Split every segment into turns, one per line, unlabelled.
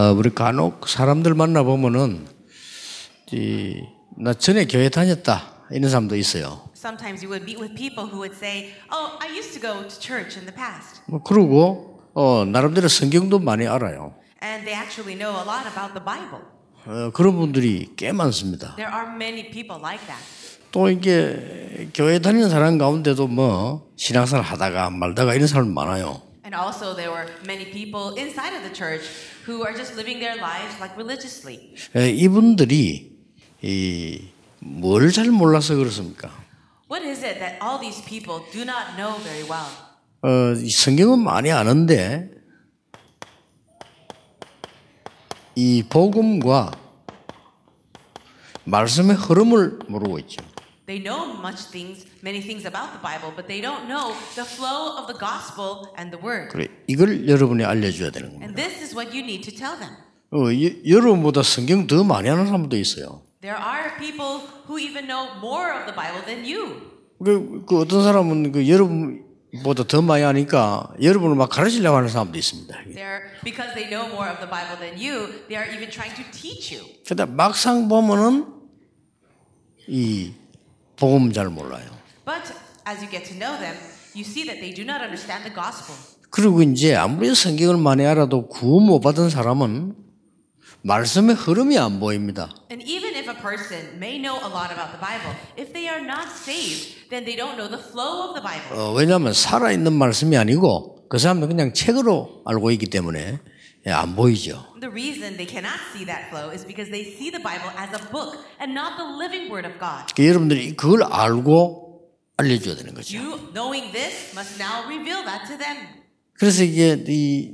어, 우리 간혹 사람들 만나 보면은 이, 나 전에 교회 다녔다 이런 사람도 있어요.
Sometimes you would meet with people who would say, Oh, I used to go to church in the past.
뭐 그러고 어, 나름대로 성경도 많이 알아요.
And they actually know a lot about the Bible.
어, 그런 분들이 꽤 많습니다.
There are many people like that.
또 이게 교회 다니는 사람 가운데도 뭐 신앙생활 하다가 말다가 이런 사람 많아요.
And also, there were many people inside of the church who are just living their lives like religiously.
에, 이분들이 뭘잘 몰라서 그렇습니까?
What is it that all these people do not know very well?
어, 이 성경은 많이 아는데 이 복음과 말씀의 흐름을 모르고 있죠.
They know much things, many things about the Bible, but they don't know the flow of the gospel and the word.
그래 이걸 여러분이 알려줘야 되는 겁니다.
And this is what you need to tell them.
어, 여, 여러분보다 성경 더 많이 아는 사람도 있어요.
There are people who even know more of the Bible than you.
그, 그 어떤 사람은 그 여러분보다 더 많이 하니까 여러분을 막 가르치려고 하는 사람도 있습니다.
They're because they know more of the Bible than you, they are even trying to teach you.
근데 막상 보면은 이 복음 잘 몰라요.
But as you get to know them, you see that they do not understand the gospel.
그리고 이제 아무리 성경을 많이 알아도 구원 못 받은 사람은 말씀의 흐름이 안 보입니다.
And even if a person may know a lot about the Bible, if they are not saved, then they don't know the flow of the Bible.
어, 왜냐하면 살아 있는 말씀이 아니고 그 사람은 그냥 책으로 알고 있기 때문에 예, 안 보이죠.
The reason they cannot see that flow is because they see the Bible as a book and not the living word of God.
그러니까 여러분들이 그걸 알고 알려줘야 되는 거죠.
You, knowing this, must now reveal that to them.
그래서 이게 이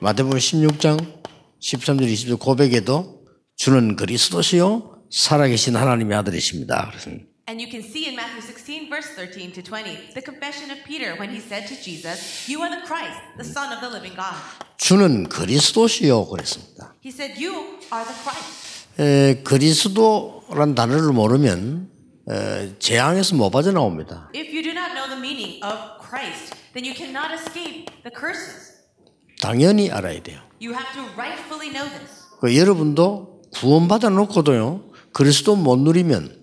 마태복음 16장 13절 20절 고백에도 주는 그리스도시요 살아계신 하나님의 아들이십니다. 그래서
And you can see in Matthew 16, verse 13 to 20, the confession of Peter when he said to Jesus, You are the Christ, the Son of the living God.
주는 그리스도시요 그랬습니다.
He said, You are the Christ.
에, 그리스도란 단어를 모르면 에, 재앙에서 못 빠져나옵니다.
If you do not know the meaning of Christ, then you cannot escape the curses.
당연히 알아야 돼요.
You have to rightfully know this.
그 여러분도 구원받아 놓고도요 그리스도 못 누리면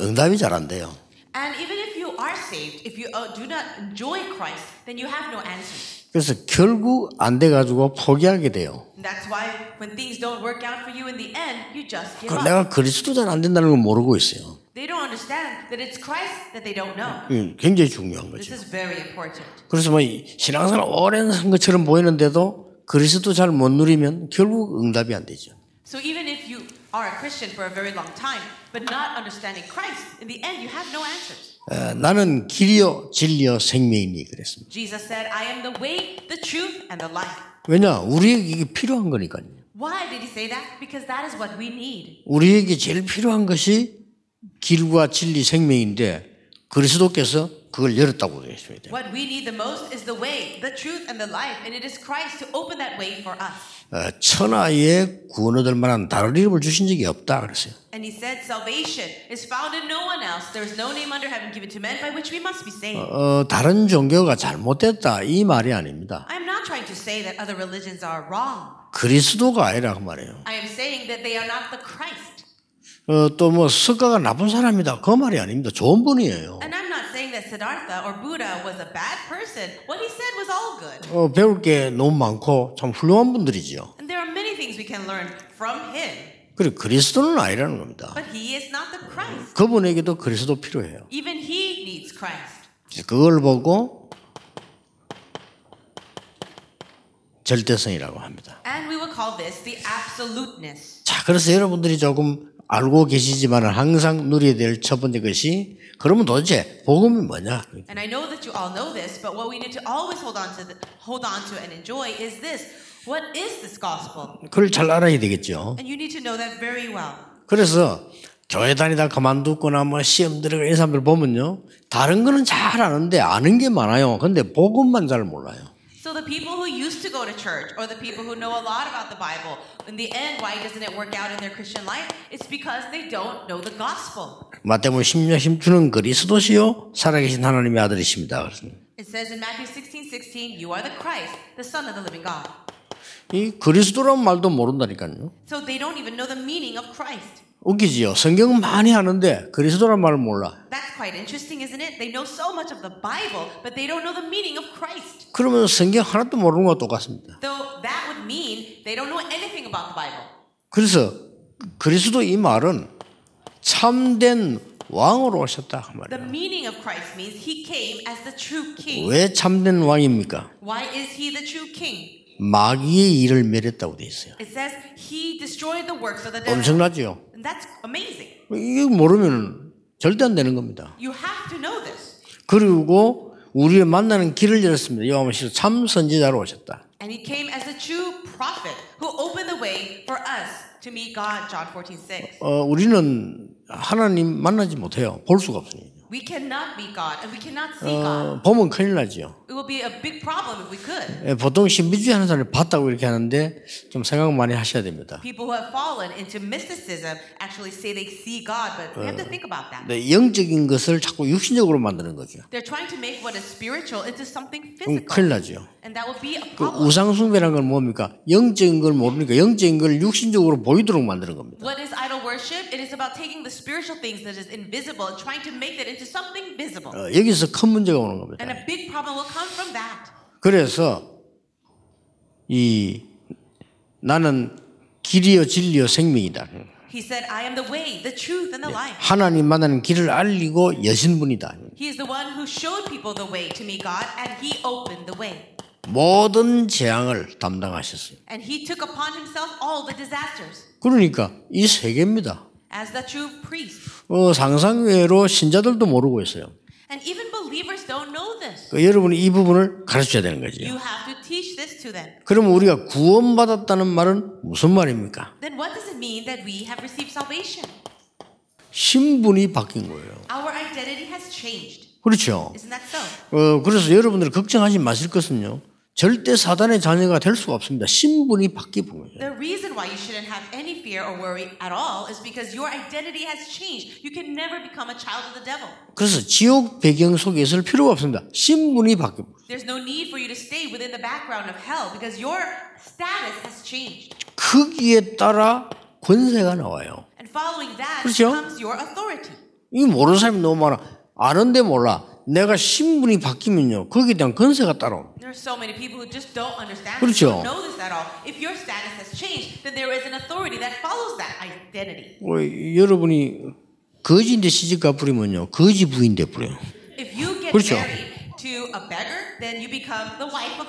응답이 잘 안 돼요.
And even if you are saved, if you uh, do not enjoy Christ, then you have no answers.
그래서 결국 안 돼 가지고 포기하게 돼요.
That's why when things don't work out for you in the end, you just give
그
up.
내가 그리스도 잘 안 된다는 걸 모르고 있어요.
They don't understand that it's Christ that they don't know.
이게 굉장히 중요한
This
거죠.
is very important.
그래서 뭐이 신앙생활 오랜 한 것처럼 보이는데도 그리스도 잘 못 누리면 결국 응답이 안 되죠.
So even if you are a Christian for a very long time, but not understanding Christ, in the end you have no answers.
에, 나는 길이요 진리요 생명이니 그랬습니다.
Jesus said, I am the way, the truth, and the life.
왜냐 우리에게 이게 필요한 거니까요.
Why did he say that? Because that is what we need.
우리에게 제일 필요한 것이 길과 진리 생명인데 그리스도께서 그걸 열었다고 되어 있습니다.
What we need the most is the way, the truth, and the life, and it is Christ to open that way for us.
어, 천하에 구원 얻을 만한 다른 이름을 주신 적이 없다 그랬어요.
And he said, Salvation is found in no one else. There is no name under heaven given to men by which we must be saved.
어, 다른 종교가 잘못됐다 이 말이 아닙니다.
I am not trying to say that other religions are wrong.
그리스도가 아니라 그 말이에요.
I am saying that they are not the Christ.
어, 또뭐 석가가 나쁜 사람이다 그 말이 아닙니다. 좋은 분이에요.
And I'm not saying that Siddhartha or Buddha was a bad person. What he said was all good.
어, 배울 게 너무 많고 참 훌륭한 분들이죠.
And there are many things we can learn from him.
그리고 그리스도는 아니라는 겁니다.
But he is not the Christ.
그분에게도 그리스도 필요해요.
Even he needs Christ.
그걸 보고 절대성이라고 합니다.
And we will call this the absoluteness.
자, 그래서 여러분들이 조금 알고 계시지만 항상 누려야 될 첫 번째 것이 그러면 도대체 복음이 뭐냐?
And I know that you all know this, but what we need to always hold on to, the, hold on to and enjoy is this. What is this gospel?
그걸 잘 알아야 되겠죠.
And you need to know that very well.
그래서 교회 다니다 그만두거나 뭐 시험 들어가 이런 사람들 보면요. 다른 거는 잘 아는데 아는 게 많아요. 근데 복음만 잘 몰라요.
So the people who used to go to church or the people who know a lot about the Bible, in the end, why doesn't it work out in their Christian life? It's because they don't know the gospel.
마태복음 16장 10주는 그리스도시요 살아계신 하나님의 아들이십니다. 그렇습니다.
It says in Matthew 16, 16, you are the Christ, the Son of the living God.
이 그리스도란 말도 모른다니까요.
So they don't even know the meaning of Christ.
웃기지요. 성경은 많이 하는데 그리스도란 말을 몰라.
That's quite interesting, isn't it? They know so much of the Bible, but they don't know the meaning of Christ.
그러면 성경 하나도 모르는 것과 똑같습니다.
Though that would mean they don't know anything about the Bible.
그래서 그리스도 이 말은 참된 왕으로 오셨다 그
The
말이에요.
meaning of Christ means he came as the true king.
왜 참된 왕입니까?
Why is he the true king?
마귀의 일을 멸했다고 돼 있어요.
It says he destroyed the works of the devil.
엄청나죠?
And that's amazing.
이거 모르면 절대 안 되는 겁니다.
You have to know this.
그리고 우리를 만나는 길을 열었습니다. 요한시서 참 선지자로 오셨다.
And he came as a true prophet who opened the way for us to meet God, John 14, 6.
어, 우리는 하나님 만나지 못해요. 볼 수가 없으니.
We cannot meet God and we cannot see God.
어, 보면 큰일 나죠.
It will be a big problem if we could.
예, 보통 신비주의 하는 사람이 봤다고 이렇게 하는데 좀 생각 많이 하셔야 됩니다.
People who have fallen into mysticism actually say they see God, but we have to think about that.
네, 영적인 것을 자꾸 육신적으로 만드는 거죠.
They're trying to make what is spiritual into something physical.
큰일 나죠.
And that would be a
그
problem.
우상 숭배라는 건 뭡니까? 영적인 걸 모르니까 영적인 걸 육신적으로 보이도록 만드는 겁니다.
What is idol worship? It is about taking the spiritual things that is invisible and trying to make that into something visible.
어, 여기서 큰 문제가 오는 겁니다.
And a big problem will come from that.
그래서 이 나는 길이요 진리요 생명이다.
He said, I am the way, the truth, and the life.
하나님 만나는 길을 알리고 여신 분이다.
He is the one who showed people the way to meet God, and He opened the way.
모든 재앙을 담당하셨어요.
And He took upon Himself all the disasters
그러니까 이 세계입니다.
As the true priest.
어, 상상외로 신자들도 모르고 있어요.
And even believers don't know this.
그 여러분이 이 부분을 가르쳐야 되는 거죠.
You have to teach this to them.
그러면 우리가 구원받았다는 말은 무슨 말입니까?
Then what does it mean that we have received salvation?
신분이 바뀐 거예요.
Our identity has changed.
그렇죠.
Isn't that so?
어, 그래서 여러분들 걱정하지 마실 것은요. 절대 사단의 자녀가 될 수가 없습니다. 신분이 바뀌는 거예요.
The reason why you shouldn't have any fear or worry at all is because your identity has changed. You can never become a child of the devil.
그래서 지옥 배경 속에 있을 필요가 없습니다. 신분이 바뀌고
There's no need for you to stay within the background of hell because your status has changed.
크기에 따라 권세가 나와요.
And following that
그렇죠?
comes your authority.
이 모르는 사람이 너무 많아. 아는데 몰라. 내가 신분이 바뀌면요. 거기에 대한
so understand this,
그렇죠.
changed.
어, 여러분이 거지인데 시집가 부리면요. 거지 부인 돼 버려요. 그렇죠.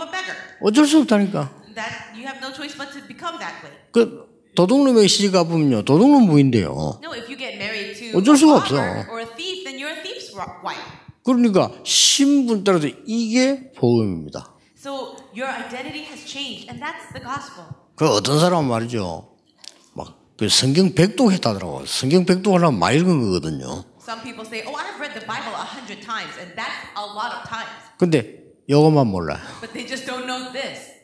beggar.
어쩔 수 없다니까.
No.
그 도둑놈에게 시집가 부면요. 도둑놈 부인데요.
No,
어쩔 수가 없어.
or a thief,
그러니까 신분 따라서 이게 복음입니다.
So your identity has changed, and that's the gospel.
그 어떤 사람은 말이죠. 막 그 성경 백독 했다더라고. 성경 백독하려면 많이 읽은 거거든요.
Some people say, "Oh, I've read the Bible a hundred times," and that's a lot of times.
근데 요것만 몰라요.
But they just don't know this.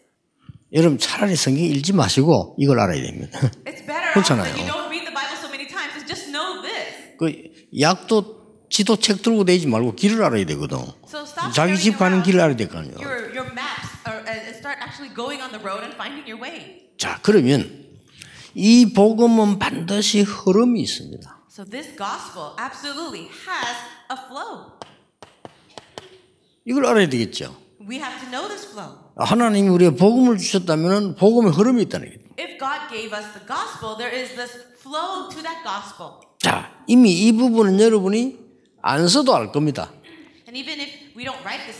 여러분 차라리 성경 읽지 마시고 이걸 알아야 됩니다.
It's better
그렇잖아요.
you don't read the Bible so many times just know this.
그 약도 지도 책 들고 다니지 말고 길을 알아야 되거든.
So
자기 집 가는 길을 알아야 될 거 아니에요.
your your maps or, and start actually going on the road and finding your way.
자, 그러면 이 복음은 반드시 흐름이 있습니다.
So this gospel absolutely has a flow.
이걸 알아야 되겠죠.
We have to know this flow.
하나님이 우리에게 복음을 주셨다면 복음의 흐름이 있다는 거죠.
If God gave us the gospel, there is this flow to that gospel.
자, 이미 이 부분은 여러분이 안 써도 알 겁니다.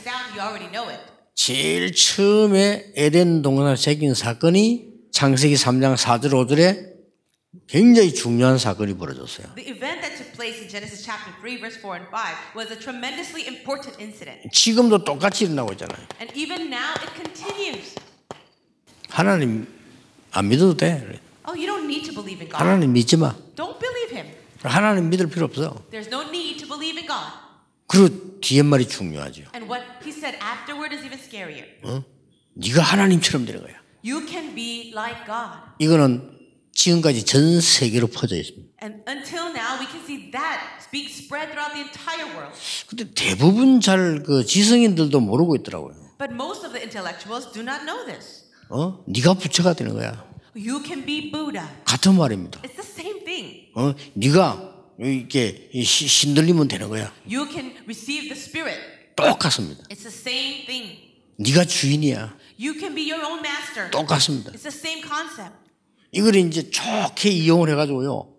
Down.
제일 처음에 에덴 동산을 새긴 사건이 창세기 3장 4절 5절에 굉장히 중요한 사건이 벌어졌어요.
The event that took place in Genesis chapter 3, verse 4 and 5 was a tremendously important incident.
지금도 똑같이 일어나고 있잖아요.
And even now, it continues.
하나님 안 믿어도 돼.
Oh, you don't need to believe in God.
하나님 믿지 마. 하나님 믿을 필요 없어.
There's no need to believe in God.
그리고 뒤에 말이 중요하죠.
And what he said afterward is even scarier.
네가 하나님처럼 되는 거야.
You can be like God.
이거는 지금까지 전 세계로 퍼져 있습니다.
And until now, we can see that being spread throughout the entire world.
근데 대부분 잘 그 지성인들도 모르고 있더라고요.
But most of the intellectuals do not know this.
어? 네가 부처가 되는 거야.
You can be Buddha.
같은 말입니다.
It's the same thing.
어? 네가 이렇게 시- 신들리면 되는 거야.
You can receive the Spirit.
똑같습니다.
It's the same thing.
네가 주인이야.
You can be your own master.
똑같습니다.
It's the same concept.
이걸 이제 좋게 이용을 해가지고요.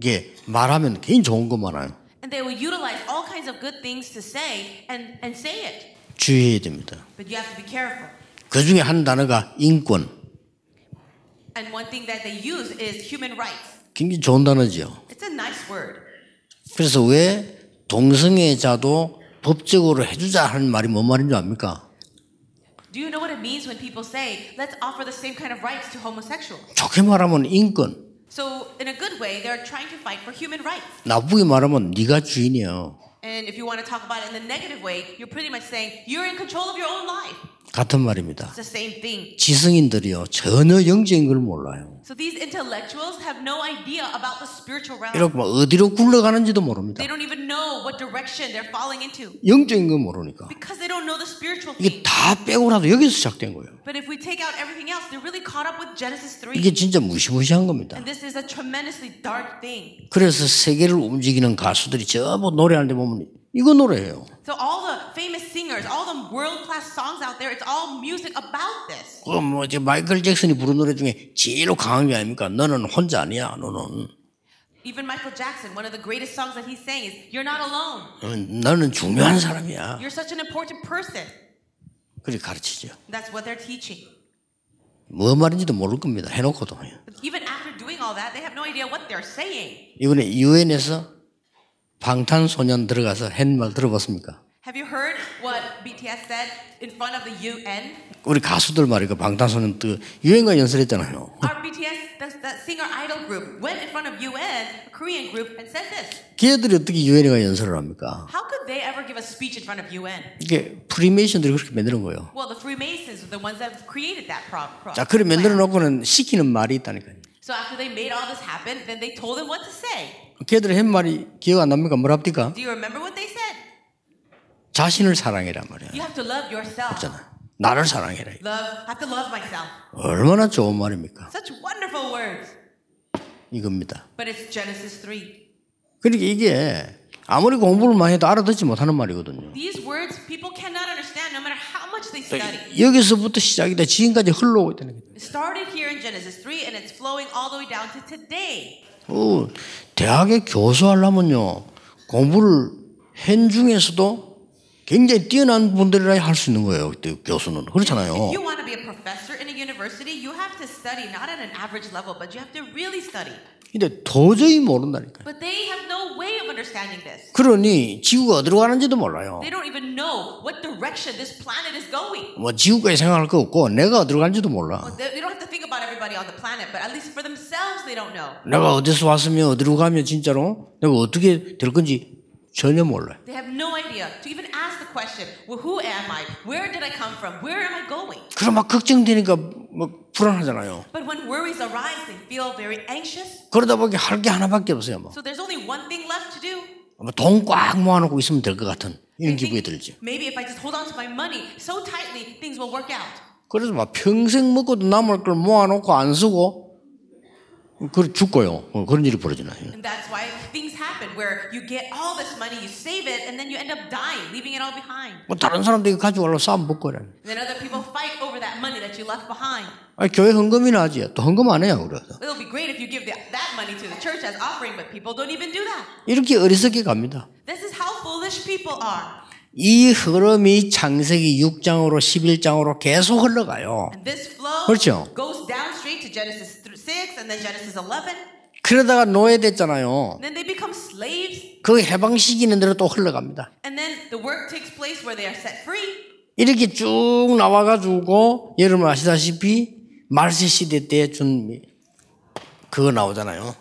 이게 말하면 괜히 좋은 거 많아요.
And they will utilize all kinds of good things to say and, and say it.
주의해야 됩니다.
But you have to be careful.
그 중에 한 단어가 인권.
And one thing that they use is human rights.
굉장히 좋은 단어죠.
It's a nice word.
그래서 왜 동성애자도 법적으로 해주자 하는 말이 뭔 말인 줄 압니까?
Do you know what it means when people say, let's offer the same kind of rights to homosexuals?
좋게 말하면 인권.
So, in a good way, they're trying to fight for human rights.
나쁘게 말하면 네가 주인이야.
And if you want to talk about it in the negative way, you're pretty much saying you're in control of your own life.
같은 말입니다.
It's the same thing.
지성인들이요 전혀 영적인 걸 몰라요.
So these intellectuals have no idea about the spiritual realm.
이렇게 뭐 어디로 굴러가는지도 모릅니다.
They don't even know what direction they're falling into
영적인 거 모르니까
because they don't know the spiritual
이게
thing.
다 빼고라도 여기서 시작된 거예요.
But if we take out everything else, they're really caught up with Genesis 3.
이게 진짜 무시무시한 겁니다.
And this is a tremendously dark thing.
그래서 세계를 움직이는 가수들이 전부 노래하는데 보면 이거 노래예요.
So all the famous singers, all the world-class songs out there, it's all music about this.
그뭐 마이클 잭슨이 부른 노래 중에 제일 강한 게 아닙니까? 너는 혼자 아니야. 너는
Even Michael Jackson, one of the greatest songs that he sang is "You're not alone.
어, 너는 중요한 사람이야.
You're such an important person."
그렇게 가르치죠.
That's what they're teaching.
뭐 말인지도 모를 겁니다. 해놓고도.
Even after doing all that, they have no idea what they're saying.
이번에 유엔에서 방탄소년 들어가서 한말 들어봤습니까?
Have you heard what BTS said in front of the UN?
우리 가수들 말이고 방탄소년 그 유엔과 연설했잖아요.
Our BTS, the, the singer idol group, went in front of UN, a Korean group, and said this.
걔들이 어떻게 유엔과 연설을 합니까?
How could they ever give a speech in front of UN?
이게 프리메이션들이 그렇게 만드는 거예요.
Well, the Freemasons are the ones that created that pro- pro-
자, 그래 만들어. 놓고는 시키는 말이 있다니까요.
So after they made all this happen, then they told them what to say.
걔들이 한 말이 기억 안 납니까? 뭐랍니까?
Do you remember what they said?
자신을 사랑해란 말이야.
You have to love yourself.
있잖아. 나를 사랑해라.
Love, have to love myself.
얼마나 좋은 말입니까?
Such wonderful words.
이겁니다.
But it's Genesis 3.
그러니까 이게 아무리 공부를 많이 해도 알아듣지 못하는 말이거든요.
These words people cannot understand no matter how much they study.
여기서부터 시작이 돼 지금까지 흘러오고 있다는 거죠.
It started here in Genesis 3 and it's flowing all the way down to today.
어, 대학에 교수하려면요 공부를 한 중에서도 굉장히 뛰어난 분들이라 할 수 있는 거예요. 교수는 그렇잖아요.
If you want to be a professor in a university, you have to study not at an average level, but you have to really study.
근데 도저히 모른다니까.
But they have no way of understanding this.
그러니 지구가 어디로 가는지도 몰라요.
They don't even know what direction this planet is going.
뭐 지구까지 생각할 거 없고 내가 어디로 가는지도 몰라.
They, they don't have to think about everybody on the planet, but at least for themselves, they don't know.
내가 어디서 왔으면 어디로 가면 진짜로 내가 어떻게 될 건지 전혀 몰라요.
They have no idea to even ask the question, well, who am I? Where did I come from? Where am I going?
그럼 막 걱정되니까 막 불안하잖아요.
But when worries arise, they feel very anxious.
그러다 보니 할 게 하나밖에 없어요. 뭐.
So there's only one thing left to do.
돈꽉 모아놓고 있으면 될 것 같은 이런 기분이 들죠.
maybe if I just hold on to my money so tightly, things will work out.
그래서 막 평생 먹고도 남을 걸 모아놓고 안 쓰고 그 죽고요. 어, 그런 일이 벌어지나요.
And that's why things where you get all this money, you save it, and then you end up dying, leaving it all behind.
뭐 다른 사람들이 가져가려고 싸움 붙고 이래.
And then other people fight over that money that you left behind.
아니, 교회 헌금이나 하지. 또 헌금 안 해요. 그래서
It'll be great if you give that, that money to the church as offering, but people don't even do that.
이렇게 어리석게 갑니다.
This is how foolish people are.
이 흐름이 창세기 6장으로 11장으로 계속 흘러가요.
And this flow
그렇죠.
goes down straight to Genesis 6 and then Genesis 11.
그러다가 노예됐잖아요. 그 해방시키는 대로 또 흘러갑니다. 이렇게 쭉 나와가지고 여러분 아시다시피 말세 시대 때 준 그거 나오잖아요.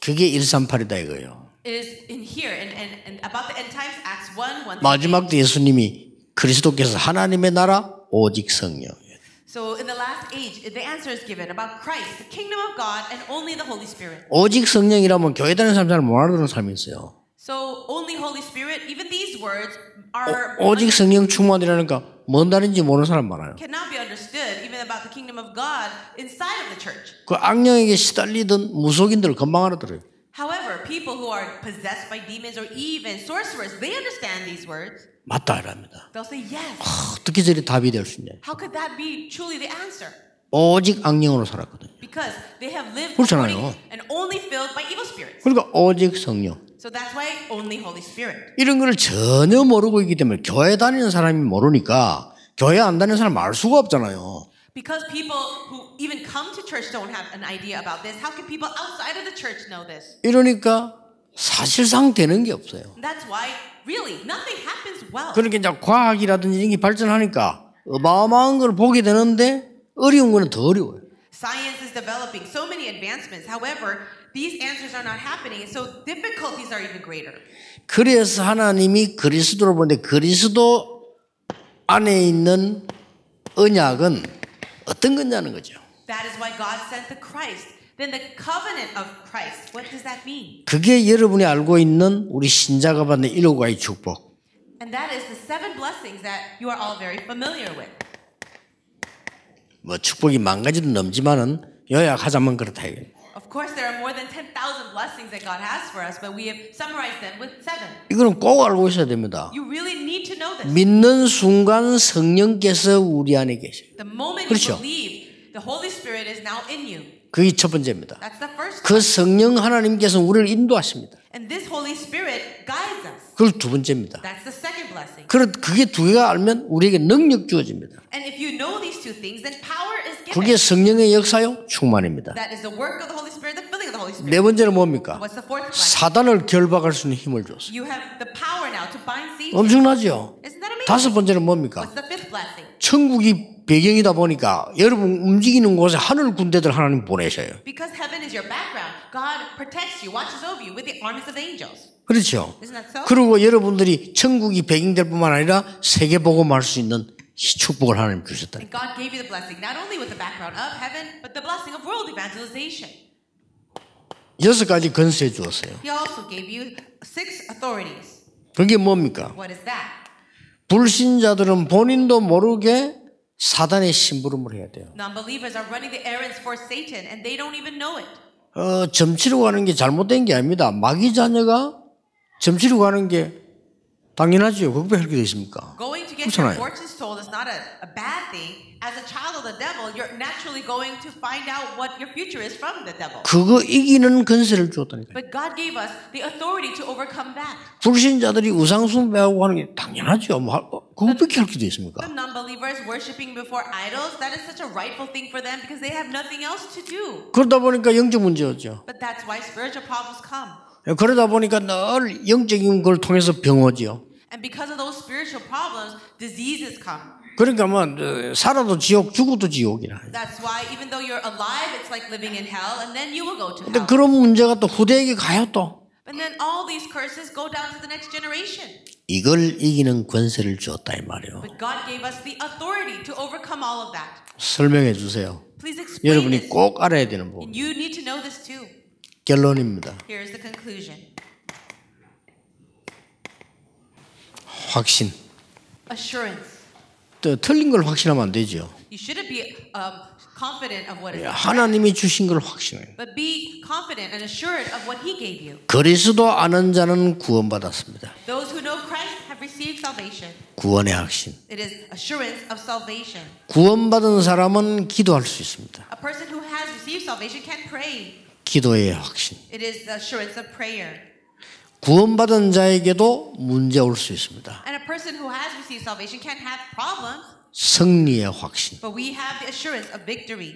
그게 138이다 이거예요.
is in here. And, and, and about the end times, Acts 1, 1 through
마지막 때 예수님이 그리스도께서 하나님의 나라 오직 성령.
So in the last age, the answer is given about Christ, the kingdom of God, and only the Holy Spirit.
오직 성령이라면 교회 다니는 사람 잘 못 알아듣는 사람이 있어요.
So only Holy Spirit, even these words are
오직 성령 충만이라니까 뭔 말인지 모르는 사람 많아요.
cannot be understood even about the kingdom of God inside of the church.
그 악령에게 시달리던 무속인들 금방 알아들어요.
However, people who are possessed by demons or even sorcerers, they understand these words.
맞다 이랍니다.
Say, Yes.
어떻게 저리 답이 될 수 있냐? 오직 악령으로 살았거든요. 그렇잖아요. 그러니까 오직 성령.
So that's why only Holy.
이런 걸 전혀 모르고 있기 때문에 교회 다니는 사람이 모르니까 교회 안 다니는 사람 알 수가 없잖아요.
Because people who even come to church don't have an idea about this, how can people outside of the church know this?
이러니까 사실상 되는 게 없어요.
And that's why, really, nothing happens well.
그러니까 이제 과학이라든지 이런 게 발전하니까 어마어마한 걸 보게 되는데 어려운 거는 더 어려워요.
Science is developing so many advancements. However, these answers are not happening, so difficulties are even greater.
그래서 하나님이 그리스도를 보는데 그리스도 안에 있는 언약은 어떤 거냐는 거죠.
That is why God sent the Christ. Then the covenant of Christ, what does that mean?
그게 여러분이 알고 있는 우리 신자가 받는 일곱 가지 축복.
And that is the seven blessings that you are all very familiar with.
뭐 축복이 만 가지도 넘지만은 요약하자면 그렇다 이거예요.
Of course, there are more than 10,000 blessings that God has for us, but we have summarized them with seven.
이거는 꼭 알고 있어야 됩니다.
You really need to know this.
믿는 순간 성령께서 우리 안에 계셔요.
The moment
그렇죠.
you believe, the Holy Spirit is now in you.
그게 첫 번째입니다.
That's the first.
그 성령 하나님께서 우리를 인도하십니다. 그걸 두 번째입니다.
That's the second blessing.
그런 그게 두 개가 알면 우리에게 능력 주어집니다. 그게 성령의 역사요 충만입니다. 네 번째는 뭡니까? 사단을 결박할 수 있는 힘을 줬어요. 엄청나죠? 다섯 번째는 뭡니까? 천국이 배경이다 보니까 여러분 움직이는 곳에 하늘 군대들 하나님 보내셔요. 그렇죠? 그리고 여러분들이 천국이 배경될 뿐만 아니라 세계 복음할 수 있는 축복을 하나님 주셨다. 여섯 가지 건세 주었어요. 그게 뭡니까? 불신자들은 본인도 모르게 사단의 심부름을 해야 돼요. 어, 점치러 가는 게 잘못된 게 아닙니다. 마귀 자녀가 점치러 가는 게 당연하죠. 그거 왜 그렇게 돼 있습니까?
Going to get your
그렇잖아요.
fortunes told is not a, a bad thing. As a child of the devil, you're naturally going to find out what your future is from the devil.
그거 이기는 건세를 주었다니까요.
But God gave us the authority to overcome that.
불신자들이 우상 숭배하고 하는 게 당연하죠. 뭐, 할- 어, 그거밖에 할게 있습니까?
The non-believers worshiping before idols, that is such a rightful thing for them because they have nothing else to do.
그러다 보니까 영적 문제였죠.
But that's why spiritual problems come.
그러다 보니까 늘 영적인 걸 통해서 병 오지요.
And because of those spiritual problems, diseases come.
그러니까 뭐 어, 살아도 지옥, 죽어도 지옥이라.
That's why even though you're alive, it's like living in hell, and then you will go to
근데
hell.
그런 문제가 또 후대에게 가요 또.
And then all these curses go down to the next generation.
이걸 이기는 권세를 주었다 이 말이에요.
But God gave us the authority to overcome all of that.
설명해 주세요.
Please explain
여러분이
this.
꼭 알아야 되는 부분.
And you need to know this too.
결론입니다.
Here's the conclusion.
확신.
Assurance.
또 틀린 걸 확신하면 안 되죠.
You shouldn't be um, confident of what is
하나님이 주신 걸 확신해요.
but be confident and assured of what He gave you.
그리스도 아는 자는 구원받았습니다.
Those who know Christ have received salvation.
구원의 확신.
It is assurance of salvation.
구원받은 사람은 기도할 수 있습니다.
A person who has received salvation can pray.
기도의 확신.
It is the assurance of prayer.
구원받은 자에게도 문제 올 수 있습니다.
And a person who has received salvation can have problems,
승리의 확신.
but we have the assurance of victory.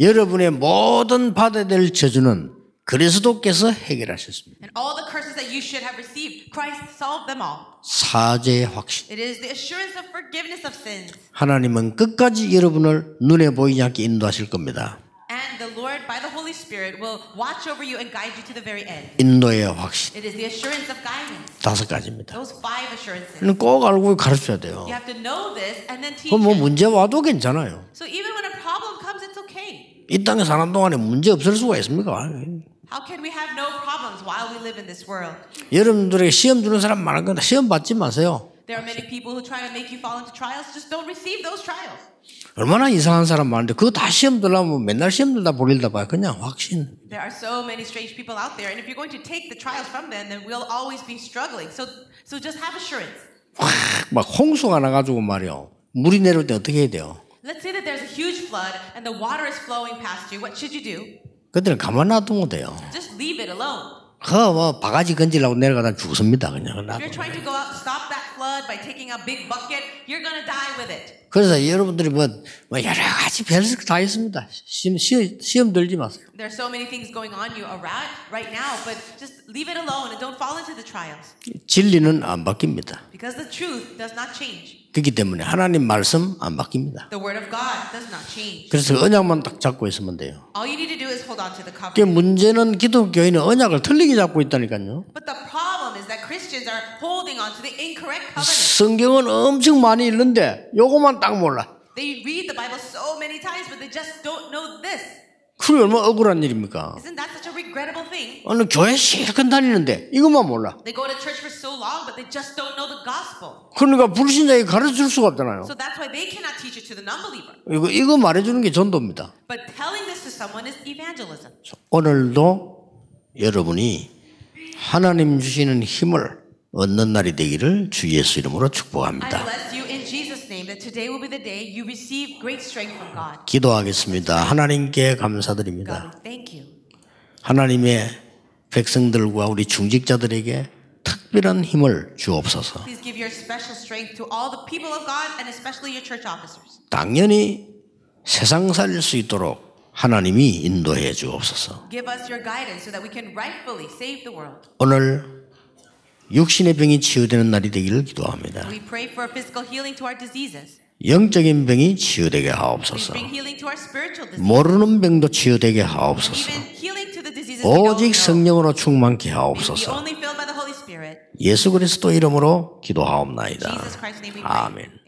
여러분의 모든 받아야 될 저주는 그리스도께서 해결하셨습니다.
And all the curses that you should have received, Christ solved them all.
사죄의 확신.
It is the assurance of forgiveness of sins.
하나님은 끝까지 여러분을 눈에 보이지 않게 인도하실 겁니다.
Lord, by the Holy Spirit, will watch over you and guide you to the very end.
인도의 확신.
It is the assurance of guidance.
다섯 가지입니다.
Those five assurances.
꼭 알고 가르쳐야 돼요.
You have to know this and then teach
그럼 뭐. 문제 와도 괜찮아요.
So even when a problem comes, it's okay.
이 땅에 사는 동안에 문제 없을 수가 있습니까?
How can we have no problems while we live in this world?
여러분들에게 시험 주는 사람 많은 건데 시험 받지 마세요.
There are many people who try to make you fall into trials. Just don't receive those trials.
얼마나 이상한 사람 많은데 그거 다 시험 들라면 맨날 시험 들다 버릴다 봐요. 그냥 확신.
There are so many strange people out there, and if you're going to take the trials from them, then we'll always be struggling. So, so just have assurance.
막 홍수가 나가지고 말이요. 물이 내려올 때 어떻게 해야 돼요?
Let's say that there's a huge flood and the water is flowing past you. What should you do?
그들은 가만 놔두면 돼요.
Just leave it alone.
그뭐 바가지 건지려고 내려가다 죽습니다. 그냥
If you're trying to go out, stop that flood by taking a big bucket, you're gonna die with it.
그래서 여러분들이 뭐, 뭐 여러 가지 별짓 다 있습니다. 시험, 시험, 시험 들지 마세요.
There are so many things going on you around right now, but just leave it alone and don't fall into the trials
진리는 안 바뀝니다.
because the truth does not change.
그렇기 때문에 하나님 말씀 안 바뀝니다.
The word of God does not change.
그래서 언약만 딱 잡고 있으면 돼요.
All you need to do is hold on to the
그
covenant.
문제는 기독교인은 언약을 틀리게 잡고 있다니까요.
But the problem is that Christians are holding on to the incorrect covenant.
성경은 엄청 많이 읽는데 요것만 딱 몰라.
They read the Bible so many times, but they just don't know this.
그게 얼마나 억울한 일입니까?
Isn't that such a regrettable thing?
어느 교회 실컷 다니는데 이것만 몰라.
They go to church for so long, but they just don't know the gospel.
그러니까 불신자에게 가르칠 수가 없잖아요.
So that's why they cannot teach it to the non-believer.
이거, 이거 말해주는 게 전도입니다.
But telling this to someone is evangelism.
오늘도 여러분이 하나님 주시는 힘을 얻는 날이 되기를 주 예수 이름으로
I
축복합니다.
bless you that today will be the day you receive great strength from God.
기도하겠습니다. 하나님께 감사드립니다.
we thank you.
하나님의 백성들과 우리 중직자들에게 특별한 힘을 주옵소서.
Please give your special strength to all the people of God and especially your church officers.
당연히 세상 살릴 수 있도록 하나님이 인도해 주옵소서.
Give us your guidance so that we can rightfully save the world.
오늘 육신의 병이 치유되는 날이 되기를 기도합니다. 영적인 병이 치유되게 하옵소서. 모르는 병도 치유되게 하옵소서. 오직. 성령으로 충만케 하옵소서. 예수 그리스도 이름으로 기도하옵나이다. 아멘.